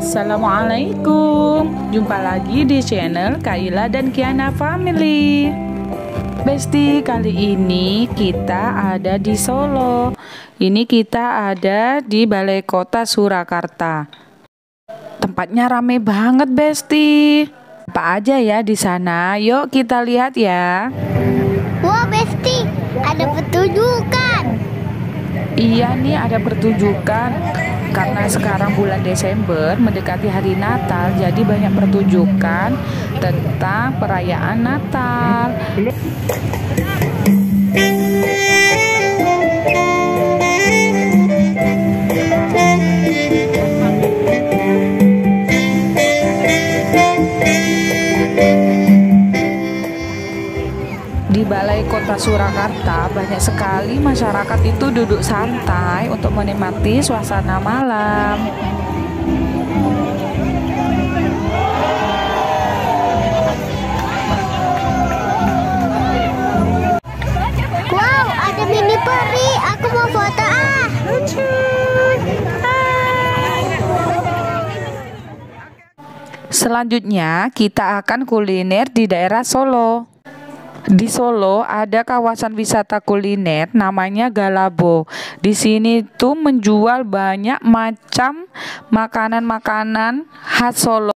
Assalamualaikum. Jumpa lagi di channel Kaila dan Kiana Family. Besti, kali ini kita ada di Solo. Ini kita ada di Balai Kota Surakarta. Tempatnya rame banget Besti. Apa aja ya di sana? Yuk kita lihat ya. Wah Besti, ada petunjukan. Iya nih ada pertunjukan karena sekarang bulan Desember mendekati hari Natal jadi banyak pertunjukan tentang perayaan Natal. Surakarta banyak sekali masyarakat itu duduk santai untuk menikmati suasana malam. Wow, ada mini peri. Aku mau foto ah. Selanjutnya kita akan kuliner di daerah Solo. Di Solo ada kawasan wisata kuliner namanya Galabo. Di sini tuh menjual banyak macam makanan-makanan khas Solo.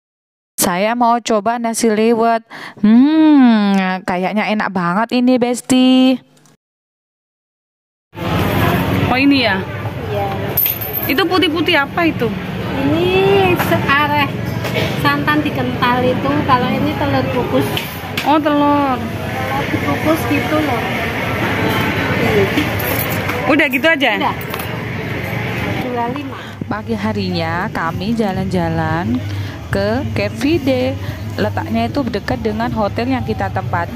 Saya mau coba nasi liwet. Hmm, kayaknya enak banget ini, Besti. Oh, ini ya. Iya. Itu putih-putih apa itu? Ini searah santan dikental itu, kalau ini telur kukus. Oh, telur. Dikukus gitu loh. Udah gitu aja. Udah. Dua lima. Pagi harinya kami jalan-jalan ke Kevide. Letaknya itu dekat dengan hotel yang kita tempat.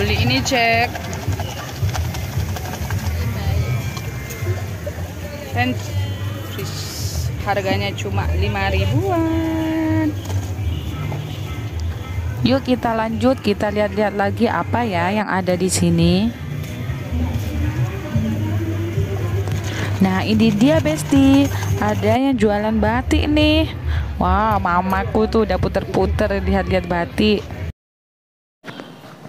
Beli ini cek. Dan harganya cuma 5 ribuan. Yuk kita lanjut, kita lihat-lihat lagi apa ya yang ada di sini. Nah, ini dia Besti. Ada yang jualan batik nih. Wah, mamaku tuh udah puter-puter lihat-lihat batik.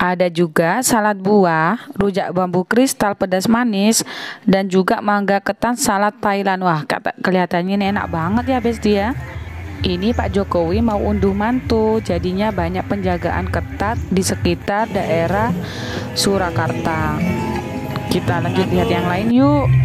Ada juga salad buah, rujak bambu kristal pedas manis, dan juga mangga ketan salad Thailand. Wah, kata, kelihatannya ini enak banget ya, Besti ya. Ini Pak Jokowi mau unduh mantu, jadinya banyak penjagaan ketat di sekitar daerah Surakarta. Kita lanjut lihat yang lain yuk.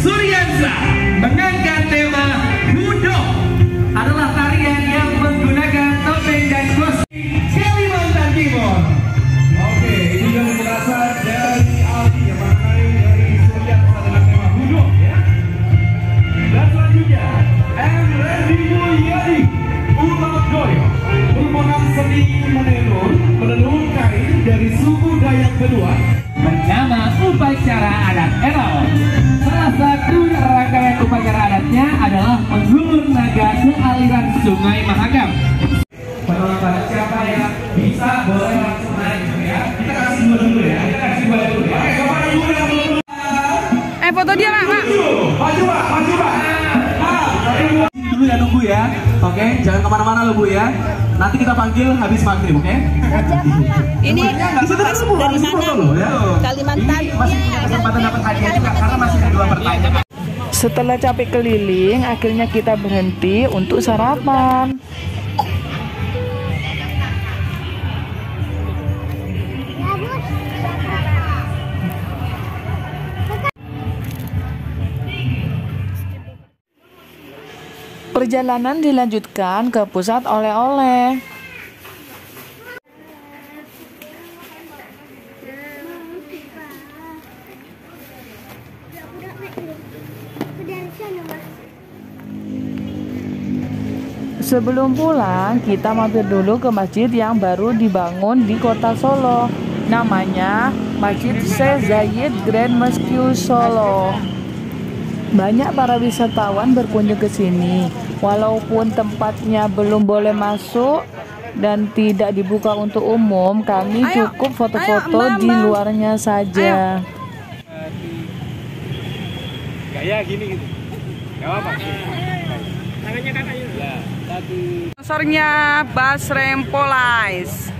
Suryansa mengangkat tema Kudo adalah tarian yang menggunakan topeng dan kostum Kalimantan Timur. Oke, ini juga penjelasan dari Aldi yang mengenai dari Suryansa dengan tema Kudo ya. Dan selanjutnya, M. Randy Mulyadi Ulat Doyo merupakan seni menenun menenun kain dari suku Dayak kedua bernama upacara adat Erol. Sungai Mahakam. Penonton siapa yang bisa boleh langsung naik ya? Kita kasih dua dulu ya. Kita kasih dua dulu ya. Oke, kemarin dulu yang belum foto dia, Mak. Mak. Maju pak, maju pak. Sini dulu ya nunggu ya, oke? Jangan ke mana-mana lo bu ya. Nanti kita panggil habis maghrib, oke? Ini usah Mas dulu, dari mana? loh, ya. Kalimantan. Ini masih punya kesempatan dapat hadiah juga karena masih ada dua pertanyaan. Setelah capek keliling, akhirnya kita berhenti untuk sarapan. Perjalanan dilanjutkan ke pusat oleh-oleh. Sebelum pulang, kita mampir dulu ke masjid yang baru dibangun di kota Solo. Namanya Masjid Syekh Zayed Grand Mosque Solo. Banyak para wisatawan berkunjung ke sini. Walaupun tempatnya belum boleh masuk dan tidak dibuka untuk umum, kami cukup foto-foto di luarnya saja. Gaya gini gitu. Gak apa-apa. Tangannya kakak. Ya, satu. Bas Rempolize.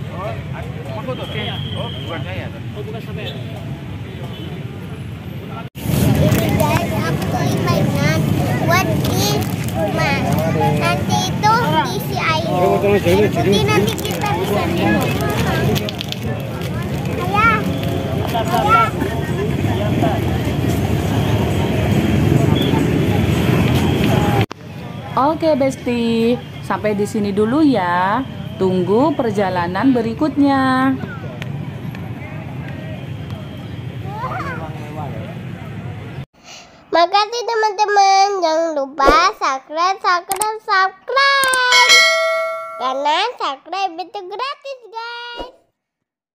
Ini guys, aku beli mainan buat di rumah. Nanti itu diisi air. Air putih nanti kita bisa minum. Ayah, ayah. Oke, Besti. Sampai di sini dulu ya. Tunggu perjalanan berikutnya. Makasih teman-teman. Jangan lupa subscribe, subscribe, subscribe. Karena subscribe itu gratis guys.